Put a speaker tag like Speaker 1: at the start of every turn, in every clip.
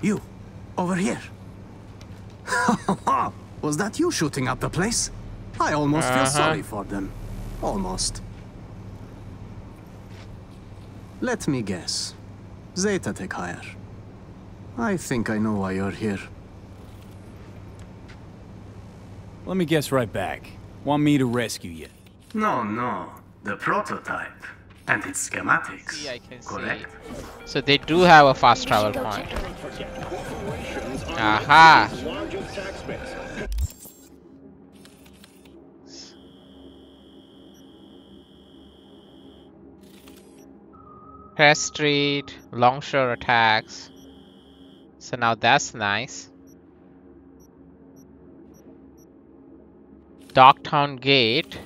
Speaker 1: You, over here. Was that you shooting up the place? I almost feel
Speaker 2: Uh-huh.
Speaker 1: sorry for them. Almost. Let me guess. Zeta Tech hire. I think I know why you're here.
Speaker 3: Let me guess right back. Want me to rescue you?
Speaker 1: No, no. The prototype. And its schematics.
Speaker 2: Can see.
Speaker 1: Correct?
Speaker 2: So they do have a fast travel point. Aha! Press Street, Longshore Stacks. So now that's nice. Docktown Gate.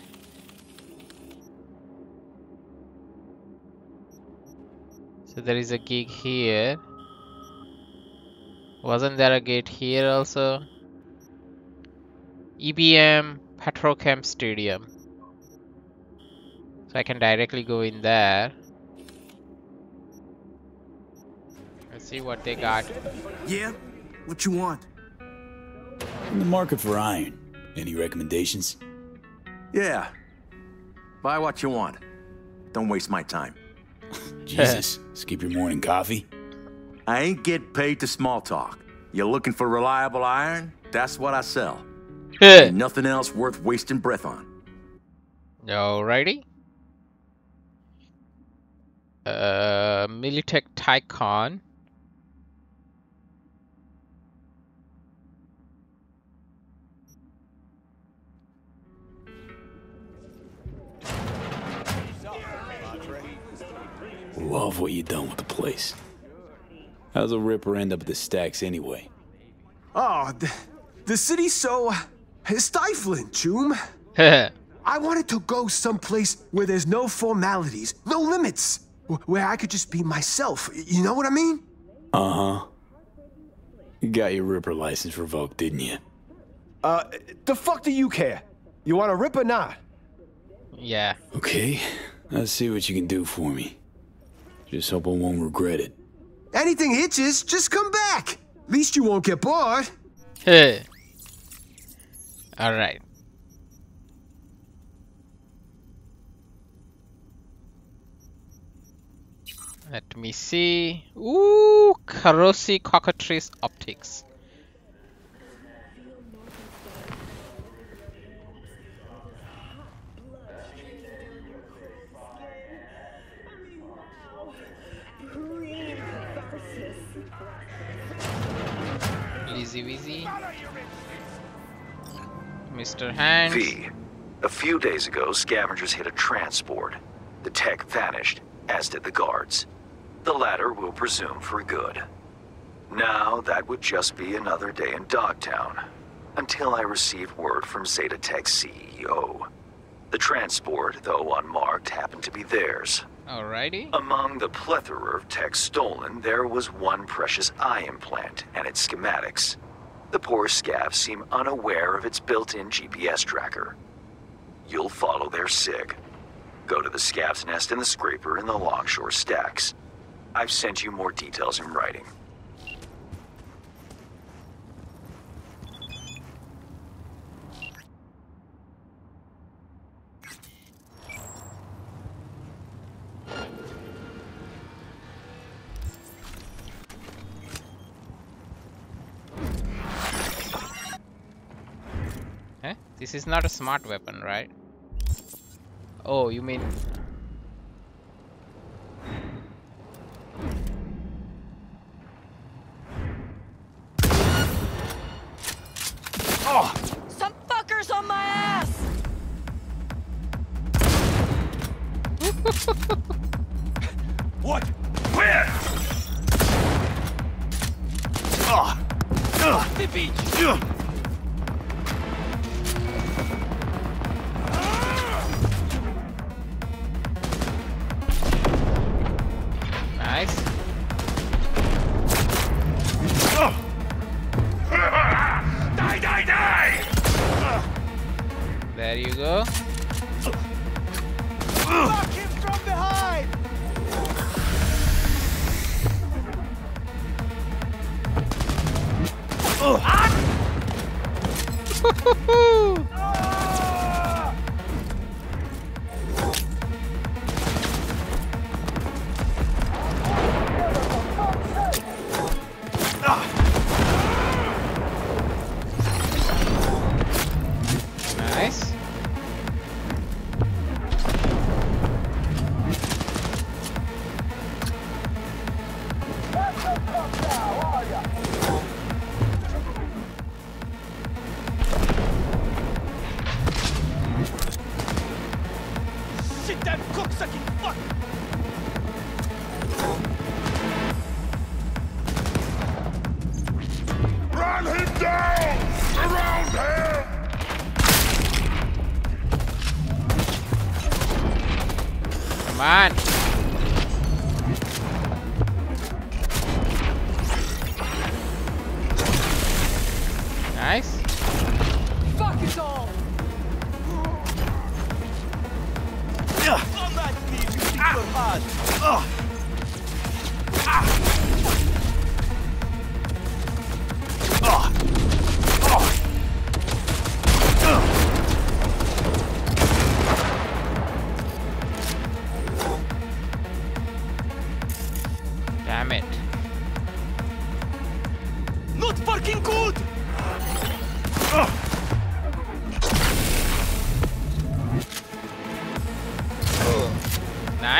Speaker 2: So there is a gig here. Wasn't there a gate here also? EBM Petrochem Stadium. So I can directly go in there. Let's see what they got.
Speaker 4: Yeah? What you want?
Speaker 3: In the market for iron. Any recommendations?
Speaker 4: Yeah. Buy what you want. Don't waste my time.
Speaker 3: Jesus, skip your morning coffee?
Speaker 4: I ain't get paid to small talk. You're looking for reliable iron? That's what I sell. Nothing else worth wasting breath on.
Speaker 2: Alrighty. Uh, Militech Tycon.
Speaker 3: Love what you done with the place. How's a Ripper end up at the stacks anyway?
Speaker 5: Oh, the, the city's so stifling, Choom. I wanted to go someplace where there's no formalities, no limits, where I could just be myself. You know what I mean?
Speaker 3: Uh-huh. You got your Ripper license revoked, didn't you?
Speaker 5: Uh, the fuck do you care? You want to rip or not?
Speaker 2: yeah.
Speaker 3: Okay, let's see what you can do for me. Just hope I won't regret it.
Speaker 5: Anything hitches, just come back. Least you won't get bored. Hey.
Speaker 2: Alright. Let me see. Ooh, Kiroshi Cockatrice Optics. Easy. Mr. Hands.
Speaker 6: V. A few days ago, scavengers hit a transport. The tech vanished, as did the guards. The latter we'll presume for good. Now, that would just be another day in Dogtown. Until I received word from Zeta Tech's CEO. The transport, though unmarked, happened to be theirs.
Speaker 2: Alrighty.
Speaker 6: Among the plethora of tech stolen, there was one precious eye implant and its schematics. The poor scavs seem unaware of its built-in GPS tracker. You'll follow their SIG. Go to the scav's nest in the scraper in the Longshore stacks. I've sent you more details in writing.
Speaker 2: This is not a smart weapon, right? Oh, you mean... There you go.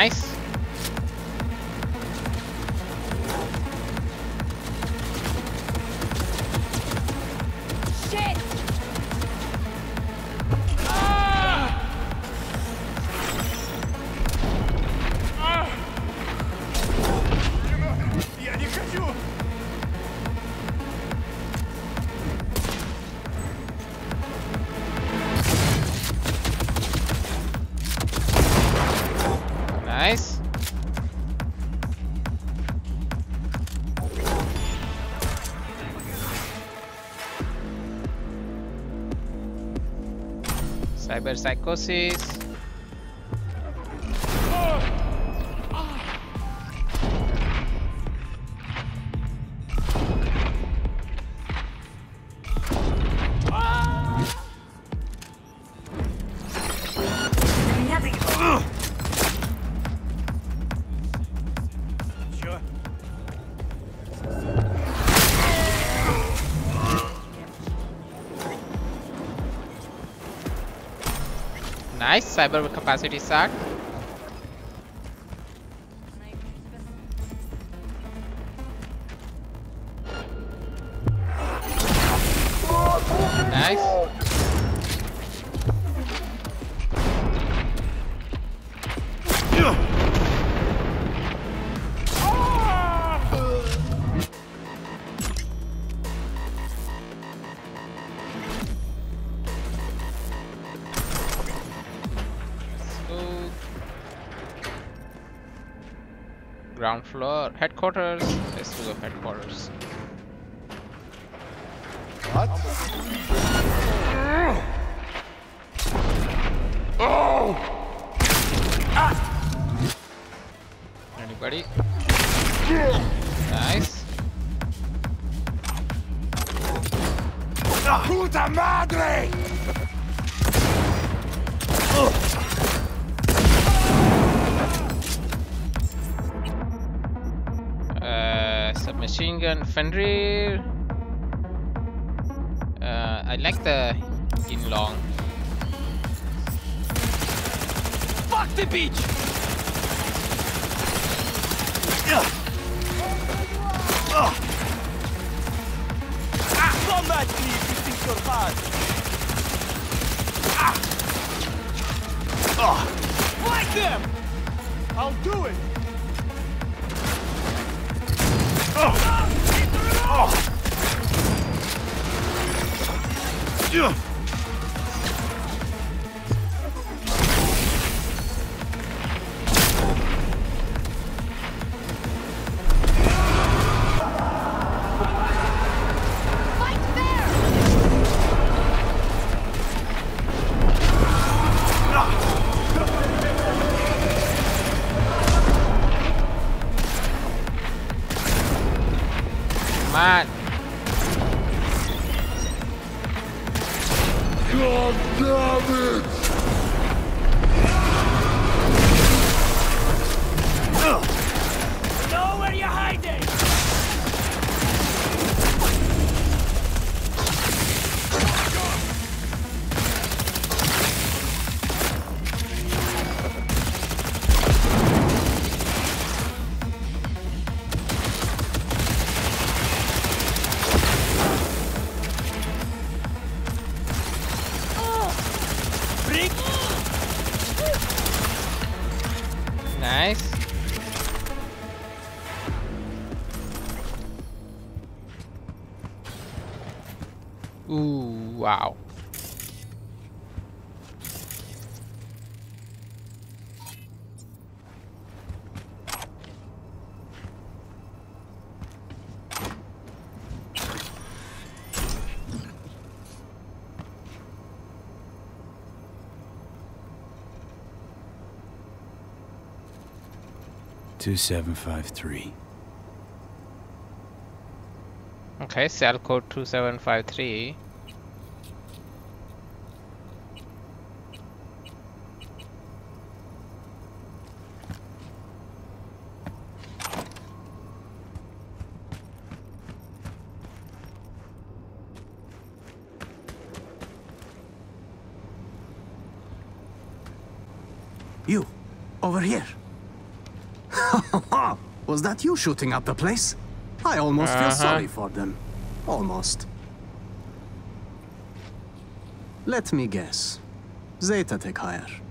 Speaker 5: Nice.
Speaker 2: Cyberpsychosis. Nice cyber capacity sack. Floor. Headquarters. Let's go headquarters. What? Oh! Ah! Anybody? Nice.
Speaker 5: Puta madre!
Speaker 2: Machine gun Fenrir. Uh, I like the in long.
Speaker 5: Fuck the beach! Ah, combat, please, you think you're hard. Ah. Ugh. Fight them! I'll do it! Yeah.
Speaker 3: 2753.
Speaker 2: Okay, cell code 2753.
Speaker 1: You, over here. Was that you shooting up the place? I almost uh -huh. feel uh-huh. sorry for them. Almost. Let me guess. Zeta Tech hire.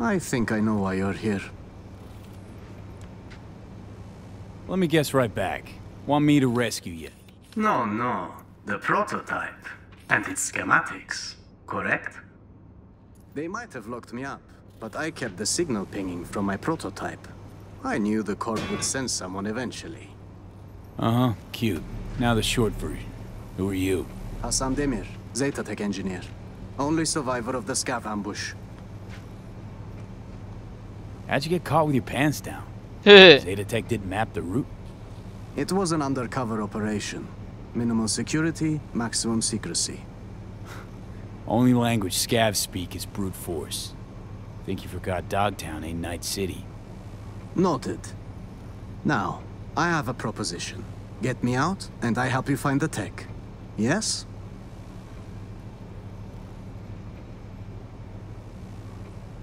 Speaker 1: I think I know why you're here.
Speaker 3: Let me guess right back. Want me to rescue you?
Speaker 1: No, no. The prototype. And its schematics. Correct? They might have locked me up, but I kept the signal pinging from my prototype. I knew the Corp would send someone eventually.
Speaker 3: Uh-huh, cute. Now the short version. Who are you?
Speaker 1: Hassan Demir, Zeta Tech engineer. Only survivor of the scav ambush.
Speaker 3: How'd you get caught with your pants down? Zeta Tech didn't map the route?
Speaker 1: It was an undercover operation. Minimal security, maximum secrecy.
Speaker 3: Only language scavs speak is brute force. Think you forgot Dogtown ain't Night City.
Speaker 1: Noted. Now, I have a proposition. Get me out, and I help you find the tech. Yes?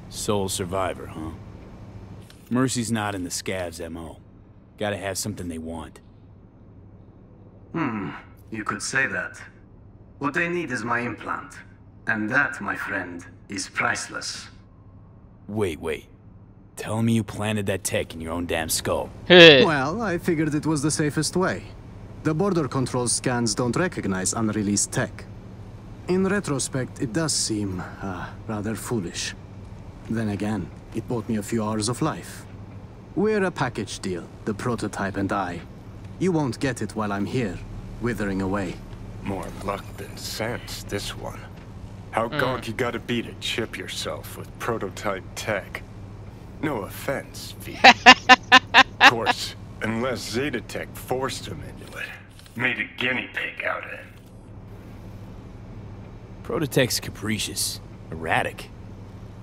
Speaker 3: Sole survivor, huh? Mercy's not in the scavs MO. Gotta have something they want.
Speaker 1: Hmm, you could say that. What they need is my implant. And that, my friend, is priceless.
Speaker 3: Wait, wait. Tell me you planted that tech in your own damn skull.
Speaker 1: well, I figured it was the safest way. The border control scans don't recognize unreleased tech. In retrospect, it does seem uh, rather foolish. Then again, it bought me a few hours of life. We're a package deal, the prototype and I. You won't get it while I'm here, withering away.
Speaker 7: More luck than sense, this one. How mm. gawk you gotta be to chip yourself with prototype tech? No offense, V. of course, unless Zetatech forced him into it. Made a guinea pig out of him.
Speaker 3: Prototech's capricious, erratic.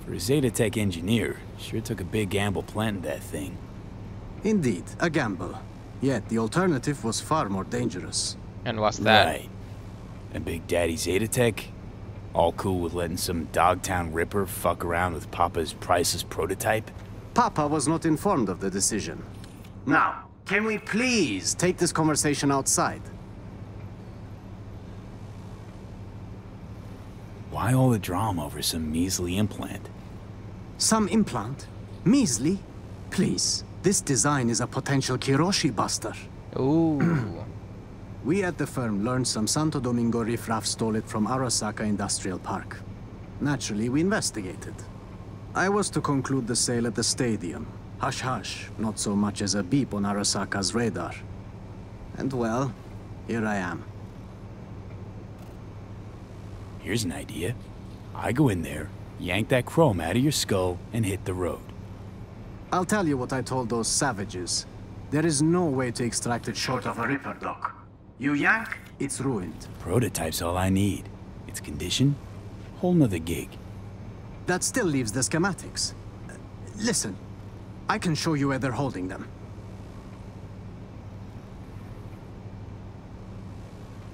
Speaker 3: For a Zetatech engineer, sure took a big gamble planting that thing.
Speaker 1: Indeed, a gamble. Yet the alternative was far more dangerous.
Speaker 2: And what's that?
Speaker 3: Right. And Big Daddy Zetatech? All cool with letting some Dogtown Ripper fuck around with Papa's priceless prototype?
Speaker 1: Papa was not informed of the decision. Now, can we please take this conversation outside?
Speaker 3: Why all the drama over some measly implant?
Speaker 1: Some implant? Measly? Please, this design is a potential Kiroshi buster.
Speaker 2: Ooh.
Speaker 1: We at the firm learned some Santo Domingo riffraff stole it from Arasaka Industrial Park. Naturally, we investigated. I was to conclude the sale at the stadium. Hush-hush, not so much as a beep on Arasaka's radar. And well, here I am.
Speaker 3: Here's an idea. I go in there, yank that chrome out of your skull, and hit the road.
Speaker 1: I'll tell you what I told those savages. There is no way to extract it short of a Ripper Doc. You yank, it's ruined.
Speaker 3: Prototype's all I need. Its condition? Whole nother gig.
Speaker 1: That still leaves the schematics. Uh, listen, I can show you where they're holding them.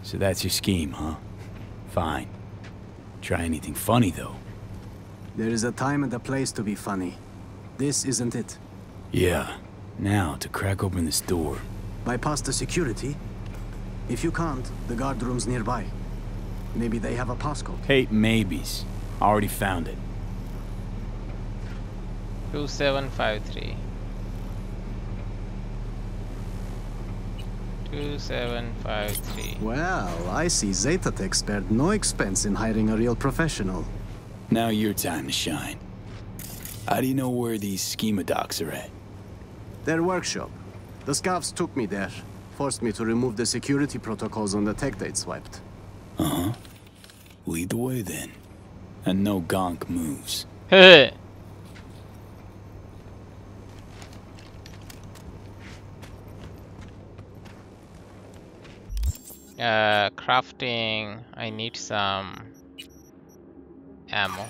Speaker 3: So that's your scheme, huh? Fine. Try anything funny, though.
Speaker 1: There is a time and a place to be funny. This isn't it.
Speaker 3: Yeah. Now, to crack open this door.
Speaker 1: Bypass the security? If you can't, the guard room's nearby. Maybe they have a passcode.
Speaker 3: Hey, maybes. Already found it.
Speaker 2: 2753. 2753.
Speaker 1: Well, I see Zetatech spared no expense in hiring a real professional.
Speaker 3: Now your time to shine. How do you know where these schema docs are at?
Speaker 1: Their workshop. The Scavs took me there. Forced me to remove the security protocols on the tech they'd swiped.
Speaker 3: Uh-huh. Lead the way then. And no gonk moves.
Speaker 2: uh, crafting, I need some ammo.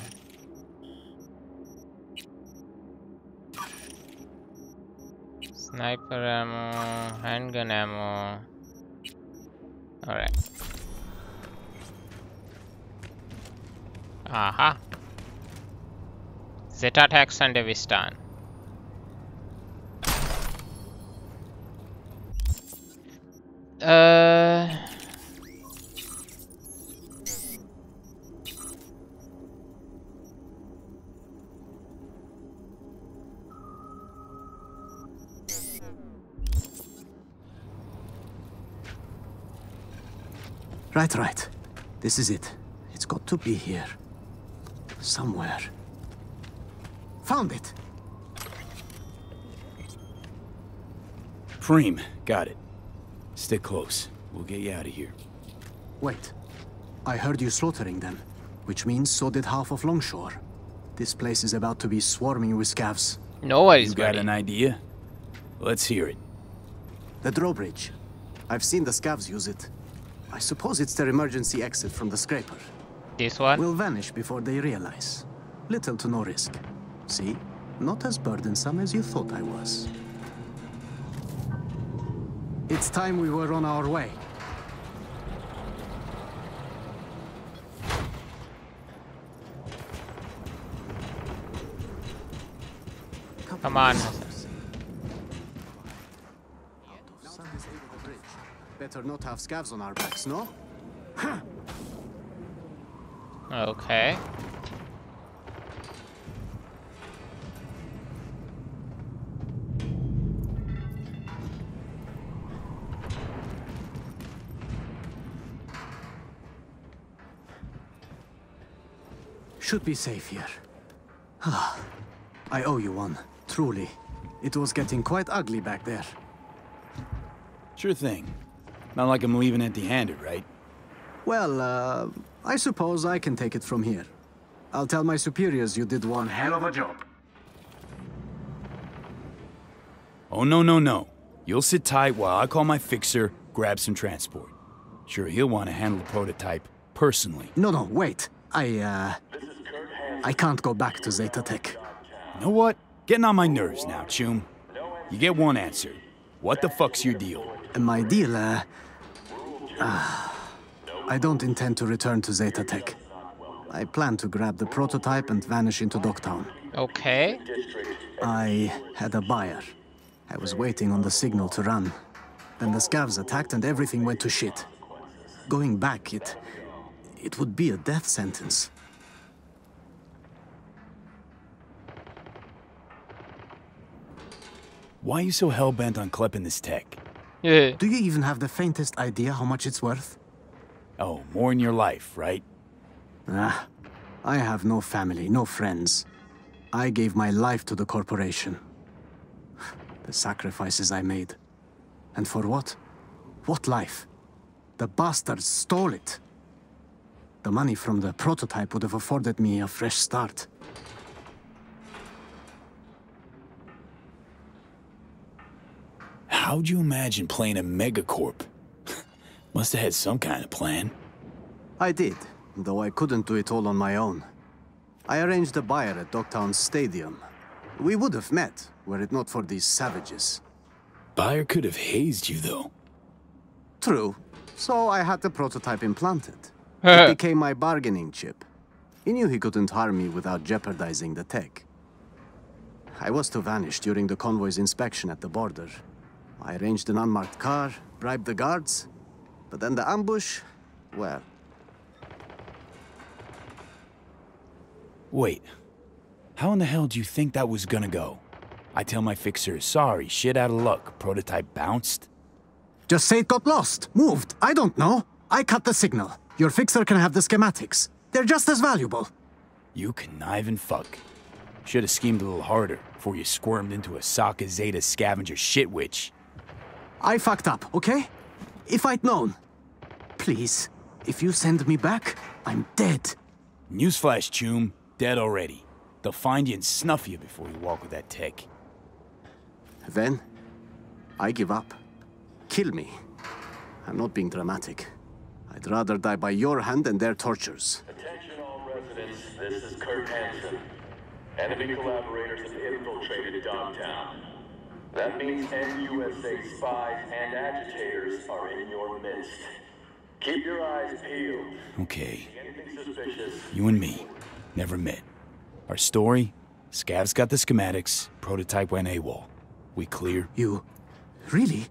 Speaker 2: Sniper ammo, handgun ammo. Alright. Aha. Zetatech Sandevistan. Uh...
Speaker 1: Right, right. This is it. It's got to be here. Somewhere. Found it!
Speaker 3: Preem, got it. Stick close. We'll get you out of here.
Speaker 1: Wait. I heard you slaughtering them, which means so did half of Longshore. This place is about to be swarming with scavs.
Speaker 2: No Nobody's
Speaker 3: You got
Speaker 2: ready.
Speaker 3: an idea? Let's hear it.
Speaker 1: The drawbridge. I've seen the scavs use it. I suppose it's their emergency exit from the scraper.
Speaker 2: This one?
Speaker 1: Will vanish before they realize. Little to no risk. See? Not as burdensome as you thought I was. It's time we were on our way.
Speaker 2: Come on.
Speaker 1: Better not have scavs on our backs, no?
Speaker 2: Okay.
Speaker 1: Should be safe here. Ah, I owe you one, truly. It was getting quite ugly back there.
Speaker 3: Sure thing. Not like I'm leaving empty-handed, right?
Speaker 1: Well, uh, I suppose I can take it from here. I'll tell my superiors you did one hell of a job.
Speaker 3: Oh, no, no, no. You'll sit tight while I call my fixer, grab some transport. Sure, he'll want to handle the prototype personally.
Speaker 1: No, no, wait. I, uh... I can't go back to Zeta Tech.
Speaker 3: You know what? Getting on my nerves now, Choom. You get one answer. What the fuck's your deal?
Speaker 1: My deal, uh... ah, I don't intend to return to Zeta Tech. I plan to grab the prototype and vanish into Dogtown.
Speaker 2: Okay.
Speaker 1: I had a buyer. I was waiting on the signal to run. Then the scavs attacked and everything went to shit. Going back, it... it would be a death sentence.
Speaker 3: Why are you so hell-bent on clipping this tech?
Speaker 2: Yeah.
Speaker 1: Do you even have the faintest idea how much it's worth?
Speaker 3: Oh, more in your life, right?
Speaker 1: Ah, I have no family, no friends. I gave my life to the corporation. The sacrifices I made. And for what? What life? The bastards stole it. The money from the prototype would have afforded me a fresh start.
Speaker 3: How'd you imagine playing a megacorp? Must have had some kind of plan.
Speaker 1: I did. though I couldn't do it all on my own. I arranged a buyer at Dogtown Stadium. We would have met, were it not for these savages.
Speaker 3: Buyer could have hazed you, though.
Speaker 1: True. So I had the prototype implanted. it became my bargaining chip. He knew he couldn't harm me without jeopardizing the tech. I was to vanish during the convoy's inspection at the border. I arranged an unmarked car, bribed the guards, but then the ambush, well...
Speaker 3: Wait. How in the hell do you think that was gonna go? I tell my fixer, sorry, shit out of luck, prototype bounced?
Speaker 1: Just say it got lost, moved, I don't know. I cut the signal. Your fixer can have the schematics. They're just as valuable.
Speaker 3: You connive and fuck. Should have schemed a little harder before you squirmed into a Saka Zeta scavenger shit witch.
Speaker 1: I fucked up, okay? If I'd known. Please, if you send me back, I'm dead.
Speaker 3: Newsflash, Choom. Dead already. They'll find you and snuff you before you walk with that tech.
Speaker 1: Then, I give up. Kill me. I'm not being dramatic. I'd rather die by your hand than their tortures.
Speaker 8: Attention all residents, this is Kurt Hansen. Enemy collaborators have infiltrated Dogtown. That means NUSA spies and agitators are in your midst. Keep your eyes peeled.
Speaker 3: Okay. You and me. Never met. Our story? Scav's got the schematics, prototype went AWOL. We clear?
Speaker 1: You... really?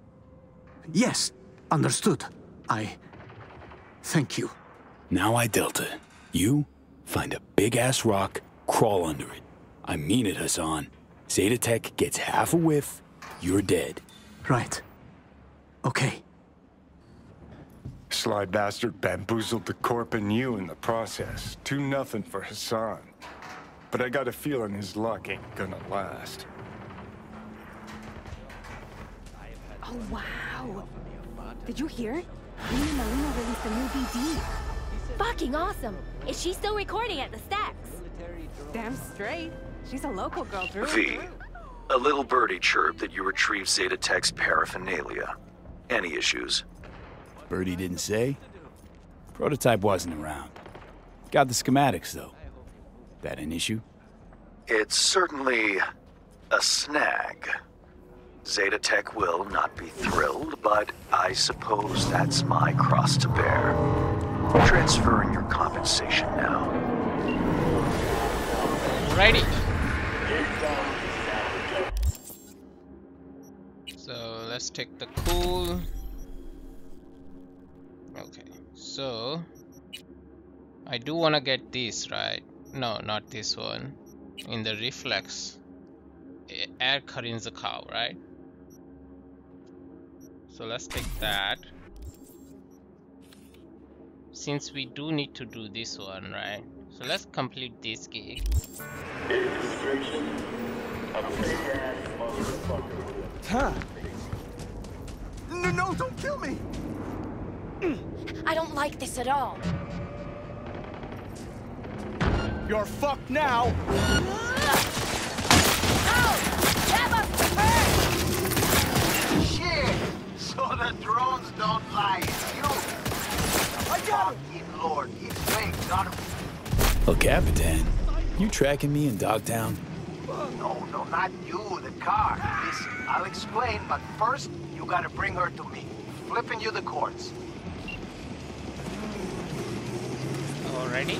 Speaker 1: Yes, understood. I... thank you.
Speaker 3: Now I Delta. You find a big-ass rock, crawl under it. I mean it, Hassan. Zeta Tech gets half a whiff, you're dead.
Speaker 1: Right. Okay.
Speaker 7: Sly bastard bamboozled the corp and you in the process. Two nothing for Hassan. But I got a feeling his luck ain't gonna last.
Speaker 9: Oh, wow. Did you hear? Me and Melina released a new DVD.
Speaker 10: Fucking awesome! Is she still recording at the stacks?
Speaker 9: Damn straight. She's a local girl, Drew.
Speaker 6: V, a little birdie chirped that you retrieved Zetatech's paraphernalia. Any issues?
Speaker 3: Birdie didn't say. Prototype wasn't around. Got the schematics, though. That an issue?
Speaker 6: It's certainly a snag. Zeta Tech will not be thrilled, but I suppose that's my cross to bear. Transferring your compensation now.
Speaker 2: Righty. Let's take the cool. Okay, so I do want to get this right. No, not this one. In the reflex, air currents the cow, right? So let's take that. Since we do need to do this one, right? So let's complete this gig.
Speaker 5: Huh? No, no, don't kill me!
Speaker 10: I don't like this at all.
Speaker 5: You're fucked now!
Speaker 11: Shit! So the drones don't lie. You... I got him! Lord, he's big, got him.
Speaker 3: El Capitan, you tracking me in Dogtown?
Speaker 11: No, no, not you, the car. Listen, I'll explain, but first, you gotta bring her to me. Flipping you the cords.
Speaker 2: Already?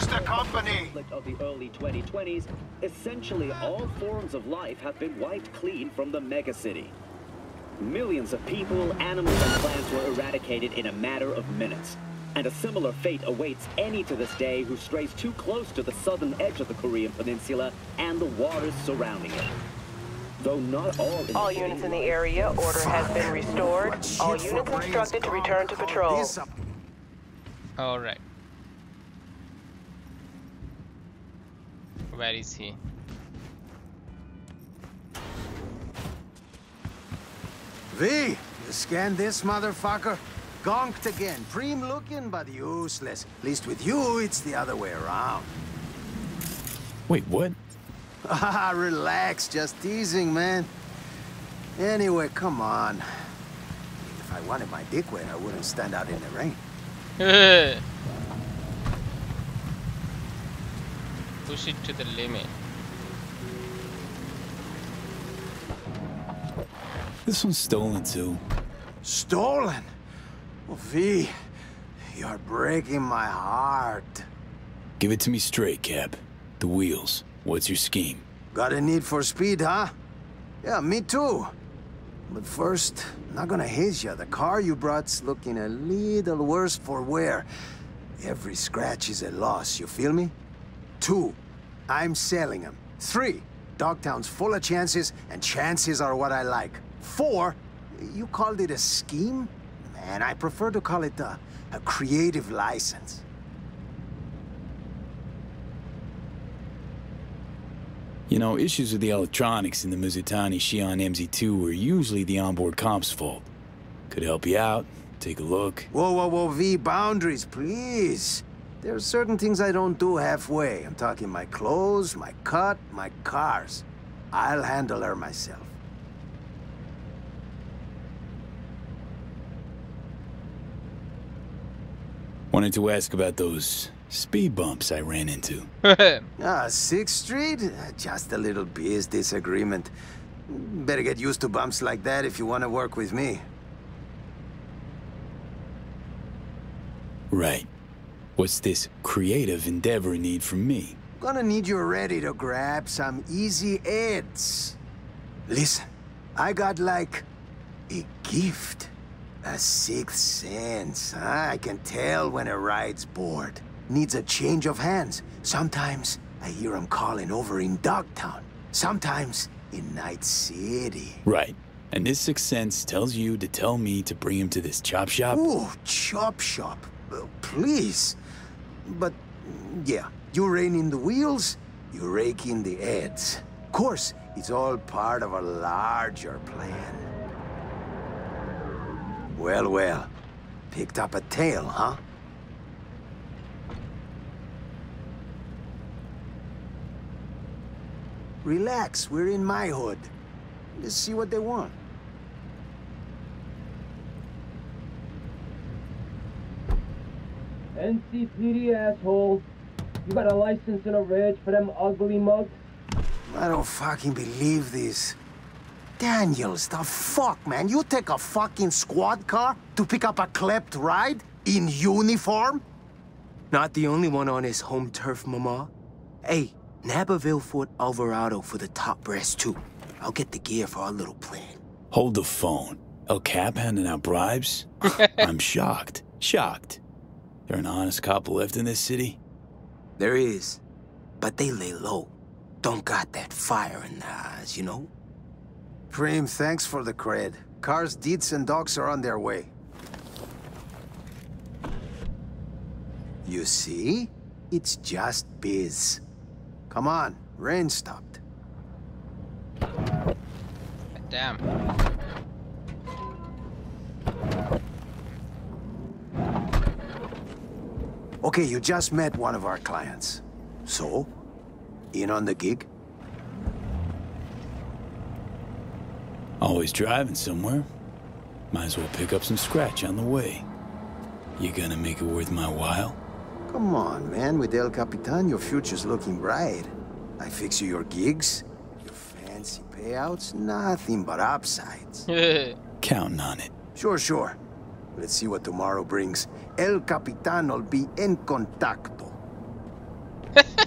Speaker 11: kill the company.
Speaker 12: Of the early 2020s, essentially all forms of life have been wiped clean from the megacity. Millions of people, animals, and plants were eradicated in a matter of minutes. And a similar fate awaits any to this day who strays too close to the southern edge of the Korean peninsula and the waters surrounding it. Though not all...
Speaker 13: All units in the area, order has been restored. All units instructed to return to patrol.
Speaker 2: Alright. Where is he?
Speaker 11: V, you scan this motherfucker? Gonked again. Prime looking, but useless. At least with you, it's the other way around.
Speaker 3: Wait, what?
Speaker 11: Ah, relax. Just teasing, man. Anyway, come on. If I wanted my dick wet, I wouldn't stand out in the rain.
Speaker 2: Push it to the limit.
Speaker 3: This one's stolen too.
Speaker 11: Stolen? Well, v, you're breaking my heart.
Speaker 3: Give it to me straight, Cap. The wheels. What's your scheme?
Speaker 11: Got a need for speed, huh? Yeah, me too. But first, not gonna haze you. The car you brought's looking a little worse for wear. Every scratch is a loss, you feel me? Two, I'm selling them. Three, Dogtown's full of chances, and chances are what I like. Four, you called it a scheme? Man, I prefer to call it a, a creative license.
Speaker 3: You know, issues with the electronics in the Mizutani Shion MZ2 were usually the onboard comp's fault. Could help you out, take a look.
Speaker 11: Whoa, whoa, whoa, V, boundaries, please. There are certain things I don't do halfway. I'm talking my clothes, my cut, my cars. I'll handle her myself.
Speaker 3: Wanted to ask about those speed bumps I ran into.
Speaker 11: ah, 6th Street? Just a little biz disagreement. Better get used to bumps like that if you want to work with me.
Speaker 3: Right. What's this creative endeavor need from me?
Speaker 11: Gonna need you ready to grab some easy ads. Listen, I got like a gift. A sixth sense. Huh? I can tell when a ride's bored. Needs a change of hands. Sometimes I hear him calling over in Dogtown. Sometimes in Night City.
Speaker 3: Right. And this sixth sense tells you to tell me to bring him to this chop shop?
Speaker 11: Ooh, chop shop. Uh, please. But, yeah, you rein in the wheels, you rake in the ads. Of course, it's all part of a larger plan. Well, well. Picked up a tail, huh? Relax, we're in my hood. Let's see what they want.
Speaker 14: NCPD asshole. You got a license and a reg for them ugly mugs?
Speaker 11: I don't fucking believe this. Daniels, the fuck, man? You take a fucking squad car to pick up a klept ride? In uniform?
Speaker 15: Not the only one on his home turf, Mama. Hey, nab Fort Alvarado for the top brass, too. I'll get the gear for our little plan.
Speaker 3: Hold the phone. El Cap handing out bribes? I'm shocked. Shocked. There an honest couple left in this city?
Speaker 15: There is. But they lay low. Don't got that fire in their eyes, you know?
Speaker 11: Prime, thanks for the cred. Cars, deeds, and dogs are on their way. You see? It's just biz. Come on, rain stopped.
Speaker 2: Damn.
Speaker 11: Okay, you just met one of our clients. So? In on the gig?
Speaker 3: Always driving somewhere. Might as well pick up some scratch on the way. You gonna make it worth my while?
Speaker 11: Come on, man. With El Capitan, your future's looking bright. I fix you your gigs, your fancy payouts, nothing but upsides.
Speaker 3: Counting on it.
Speaker 11: Sure, sure. Let's see what tomorrow brings. El capitán Olvi en contacto.